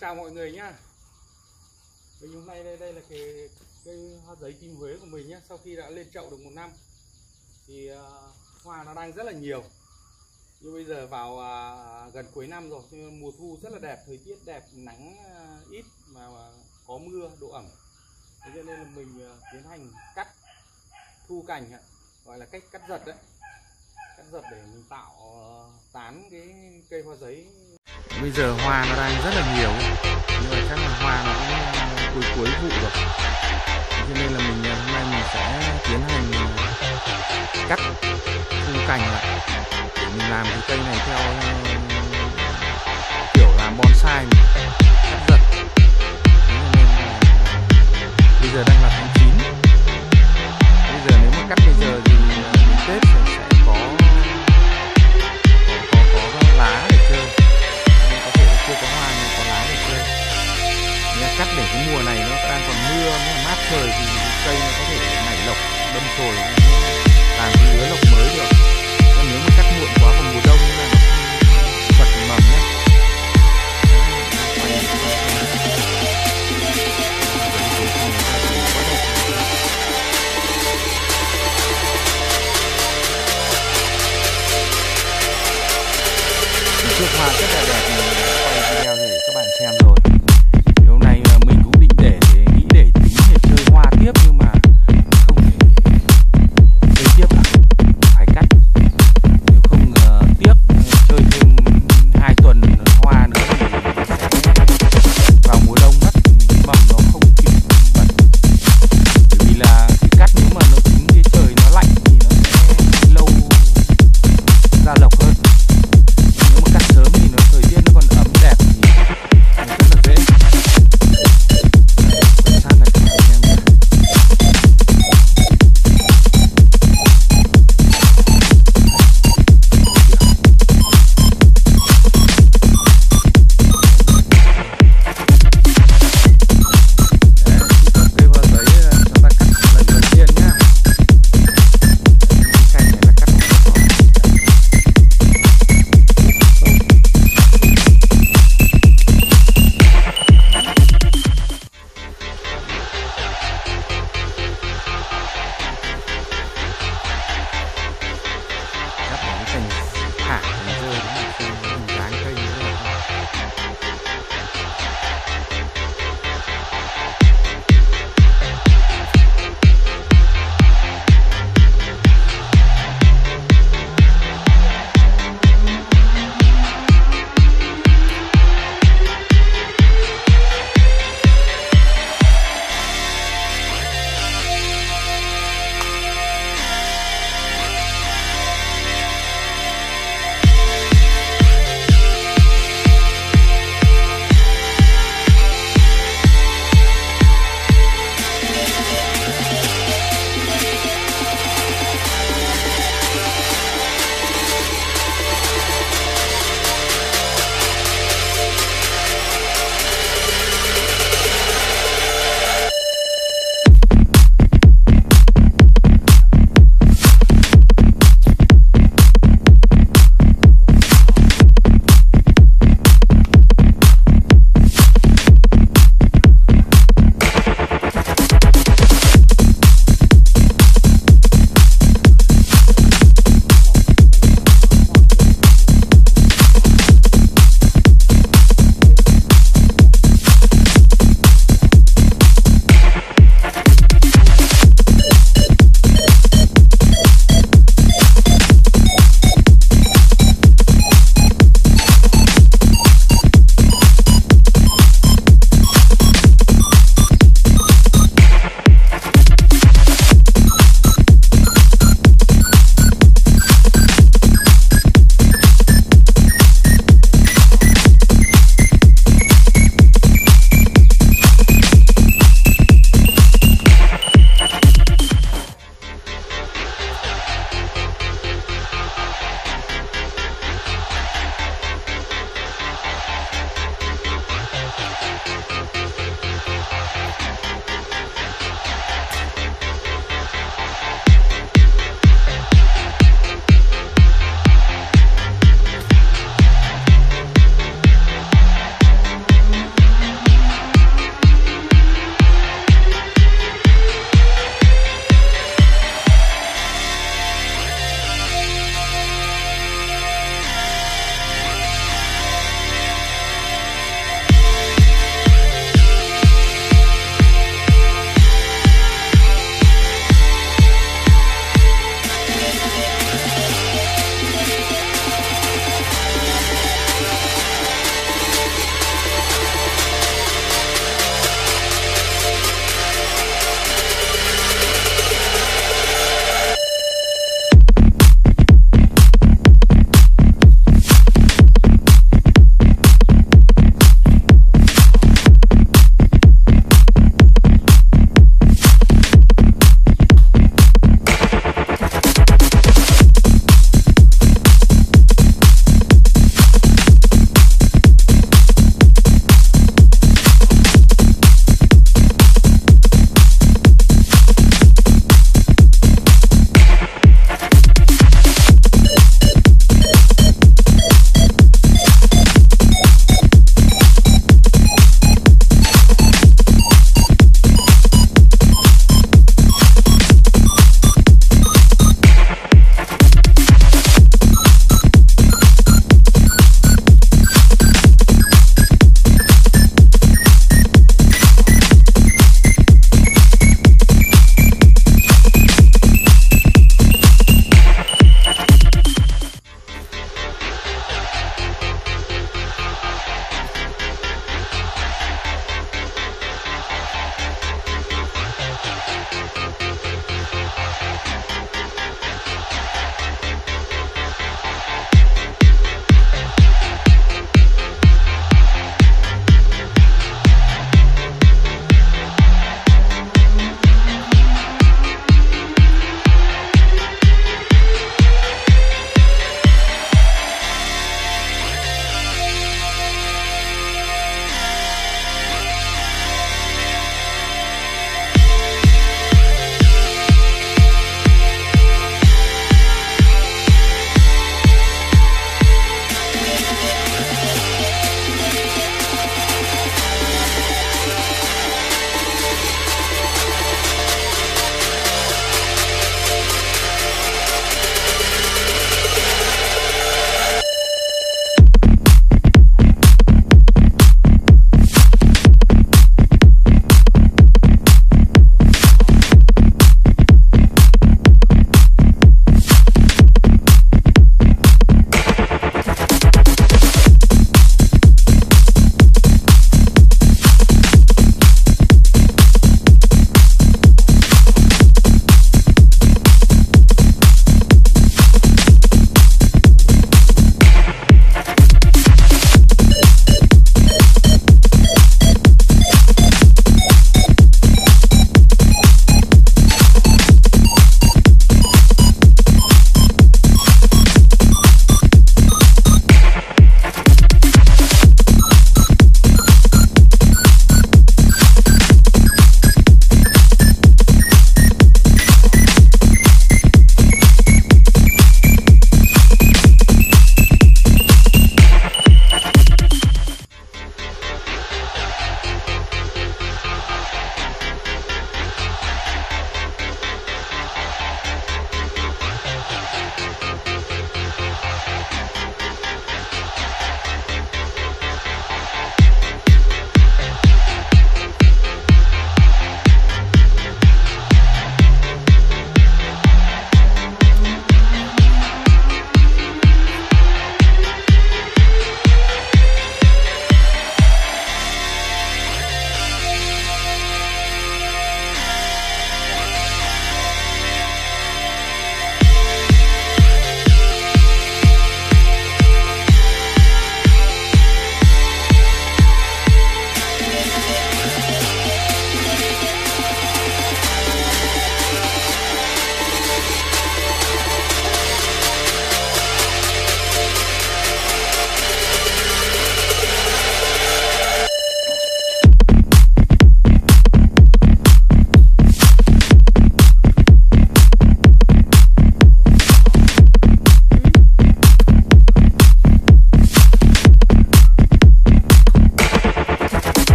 chào mọi người nhá. Mình hôm nay đây đây là cái cây hoa giấy kim Huế của mình nhé Sau khi đã lên chậu được một năm Thì uh, hoa nó đang rất là nhiều. Nhưng bây giờ vào uh, gần cuối năm rồi Mùa thu rất là đẹp, thời tiết đẹp, nắng uh, ít mà có mưa, độ ẩm. Thế cho nên là mình uh, tiến hành cắt thu cành Gọi là cách cắt giật đấy. Cắt giật để mình tạo uh, tán cái cây hoa giấy bây giờ hoa nó đang rất là nhiều. Nhưng mà chắc là hoa nó cũng ờ, cuối cuối vụ rồi. Cho nên là mình ờ, hôm nay mình sẽ tiến hành ờ, cắt khung cành lại. Để mình làm cái cây này theo kiểu làm bonsai mình cắt giật nên là bây giờ đang là tháng 9 bây giờ nếu mà cắt bây giờ cái mùa này nó đang còn mưa nó mát trời thì cây nó có thể nảy lộc, đâm chồi làm cái lứa lộc mới được. Còn nếu mà cắt muộn quá vào mùa đông là nó bật mầm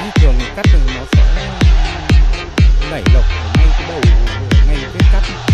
đấy thường cắt thì nó sẽ đẩy lộc ngay cái đầu ngay cái cắt.